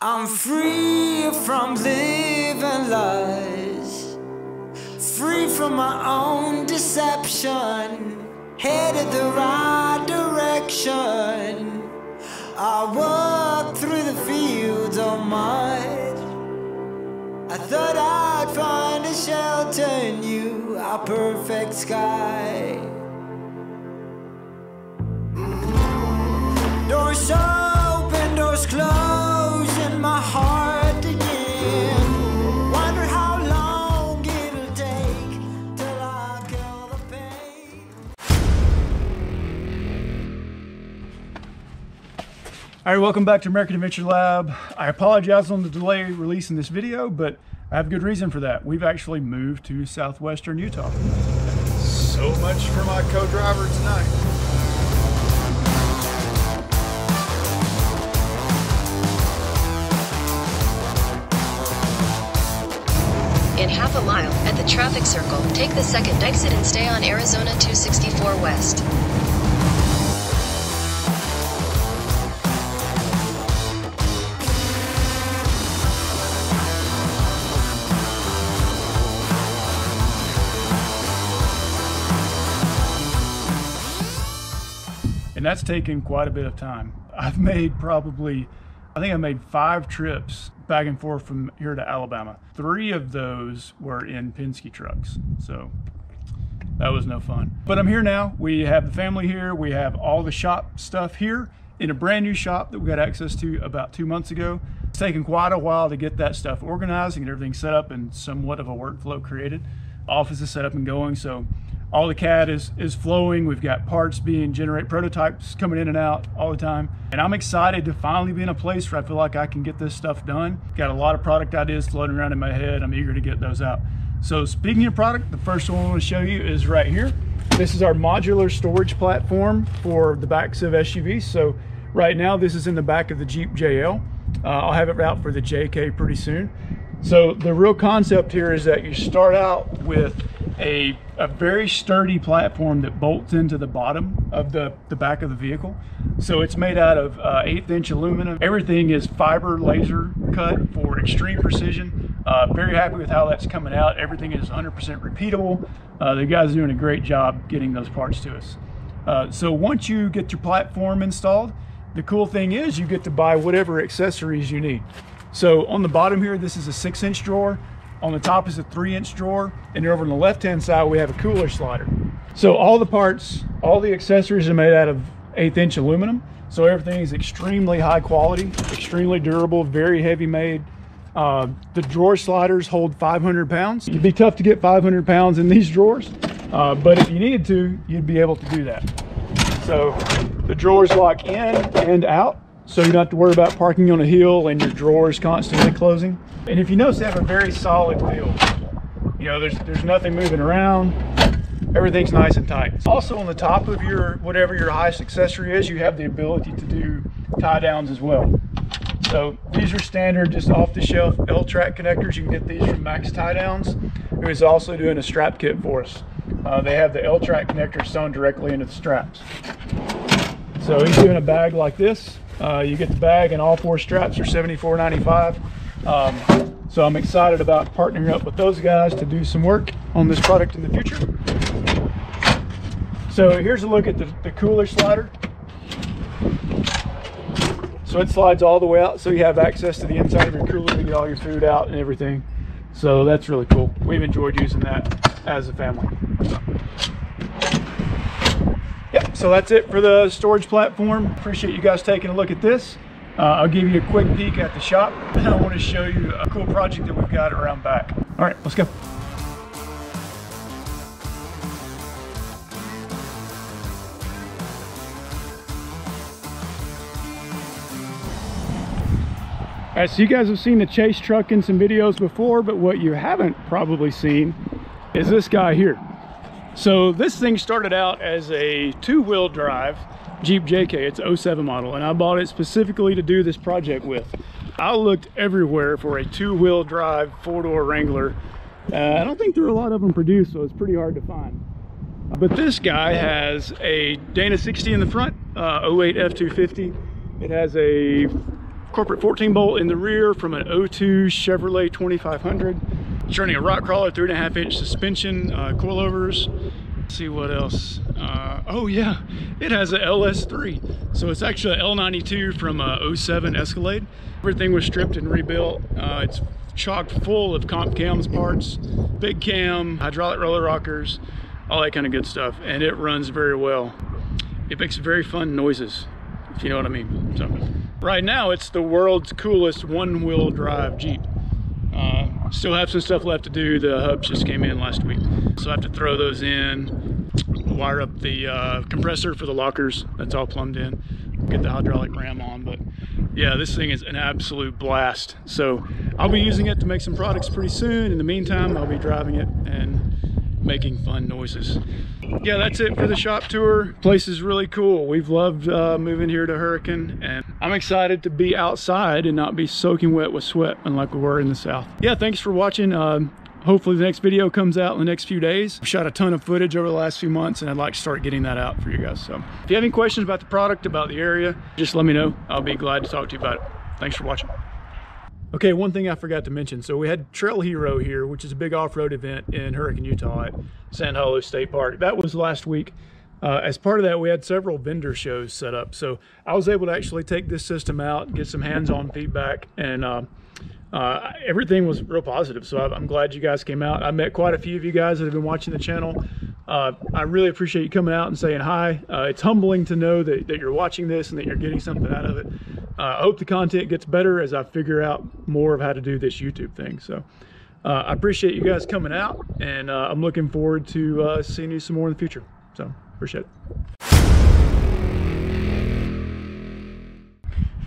I'm free from living lies, free from my own deception, headed the right direction. I walk through the fields of mud. I thought I'd find a shelter in you, a perfect sky. All right, welcome back to American Adventure Lab. I apologize on the delay releasing this video, but I have good reason for that. We've actually moved to southwestern Utah. So much for my co-driver tonight. In half a mile, at the traffic circle, take the second exit and stay on Arizona 264 West. And that's taken quite a bit of time. I've made probably, I think I made five trips back and forth from here to Alabama. Three of those were in Penske trucks. So that was no fun. But I'm here now. We have the family here. We have all the shop stuff here in a brand new shop that we got access to about two months ago. It's taken quite a while to get that stuff organized and get everything set up and somewhat of a workflow created. Office is set up and going. So all the CAD is, is flowing. We've got parts being generated, prototypes coming in and out all the time. And I'm excited to finally be in a place where I feel like I can get this stuff done. Got a lot of product ideas floating around in my head. I'm eager to get those out. So speaking of product, the first one I want to show you is right here. This is our modular storage platform for the backs of SUVs. So right now this is in the back of the Jeep JL. Uh, I'll have it out for the JK pretty soon. So the real concept here is that you start out with a, a very sturdy platform that bolts into the bottom of the, the back of the vehicle. So it's made out of uh, eighth inch aluminum. Everything is fiber laser cut for extreme precision. Uh, very happy with how that's coming out. Everything is 100% repeatable. Uh, the guys are doing a great job getting those parts to us. Uh, so once you get your platform installed, the cool thing is you get to buy whatever accessories you need. So on the bottom here, this is a six inch drawer. On the top is a three inch drawer. And over on the left hand side, we have a cooler slider. So all the parts, all the accessories are made out of eighth inch aluminum. So everything is extremely high quality, extremely durable, very heavy made. Uh, the drawer sliders hold 500 pounds. It'd be tough to get 500 pounds in these drawers, uh, but if you needed to, you'd be able to do that. So the drawers lock in and out, so you don't have to worry about parking on a hill and your drawers constantly closing. And if you notice, they have a very solid feel. You know, there's there's nothing moving around. Everything's nice and tight. Also on the top of your whatever your highest accessory is, you have the ability to do tie downs as well. So these are standard, just off the shelf L-track connectors. You can get these from Mac's Tie Downs, who is also doing a strap kit for us. Uh, they have the L-track connector sewn directly into the straps. So he's doing a bag like this. Uh, you get the bag and all four straps are $74.95. Um, so I'm excited about partnering up with those guys to do some work on this product in the future. So here's a look at the, the cooler slider. So it slides all the way out so you have access to the inside of your cooler to get all your food out and everything. So that's really cool. We've enjoyed using that as a family. So that's it for the storage platform. Appreciate you guys taking a look at this. Uh, I'll give you a quick peek at the shop. and I want to show you a cool project that we've got around back. All right, let's go. All right, so you guys have seen the chase truck in some videos before, but what you haven't probably seen is this guy here. So this thing started out as a two-wheel drive Jeep JK. It's 07 model, and I bought it specifically to do this project with. I looked everywhere for a two-wheel drive four-door Wrangler. Uh, I don't think there are a lot of them produced, so it's pretty hard to find. But this guy has a Dana 60 in the front, uh, 08 F250. It has a corporate 14 bolt in the rear from an 02 Chevrolet 2500. Running a rock crawler, three and a half inch suspension, uh, coilovers. Let's see what else. Uh, oh yeah, it has a LS3. So it's actually an L92 from a 07 Escalade. Everything was stripped and rebuilt. Uh, it's chock full of comp cams parts, big cam, hydraulic roller rockers, all that kind of good stuff. And it runs very well. It makes very fun noises, if you know what I mean. So right now it's the world's coolest one-wheel drive Jeep. Uh, still have some stuff left to do. The hubs just came in last week. So I have to throw those in, wire up the uh, compressor for the lockers. That's all plumbed in. Get the hydraulic ram on. But yeah, this thing is an absolute blast. So I'll be using it to make some products pretty soon. In the meantime, I'll be driving it and making fun noises. Yeah, that's it for the shop tour. Place is really cool. We've loved uh, moving here to Hurricane and I'm excited to be outside and not be soaking wet with sweat unlike we were in the South. Yeah, thanks for watching. Um, hopefully the next video comes out in the next few days. I've shot a ton of footage over the last few months and I'd like to start getting that out for you guys. So if you have any questions about the product, about the area, just let me know. I'll be glad to talk to you about it. Thanks for watching. Okay, one thing I forgot to mention. So we had Trail Hero here, which is a big off-road event in Hurricane, Utah at Sand Hollow State Park. That was last week. Uh, as part of that, we had several vendor shows set up. So I was able to actually take this system out, get some hands-on feedback, and uh, uh, everything was real positive. So I'm glad you guys came out. I met quite a few of you guys that have been watching the channel. Uh, I really appreciate you coming out and saying hi. Uh, it's humbling to know that, that you're watching this and that you're getting something out of it. Uh, I hope the content gets better as I figure out more of how to do this YouTube thing. So uh, I appreciate you guys coming out and uh, I'm looking forward to seeing you some more in the future. So appreciate it.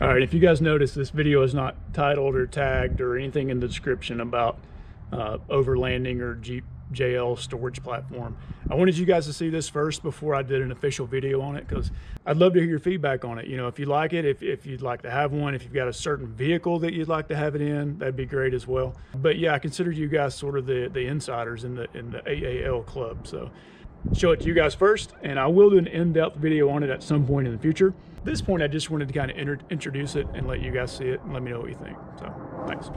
All right, if you guys notice, this video is not titled or tagged or anything in the description about uh, overlanding or Jeep JL storage platform. I wanted you guys to see this first before I did an official video on it because I'd love to hear your feedback on it. You know, if you like it, if, if you'd like to have one, if you've got a certain vehicle that you'd like to have it in, that'd be great as well. But yeah, I consider you guys sort of the, the insiders in the, in the AAL club. So show it to you guys first, and I will do an in-depth video on it at some point in the future. At this point, I just wanted to kind of introduce it and let you guys see it and let me know what you think. So, thanks.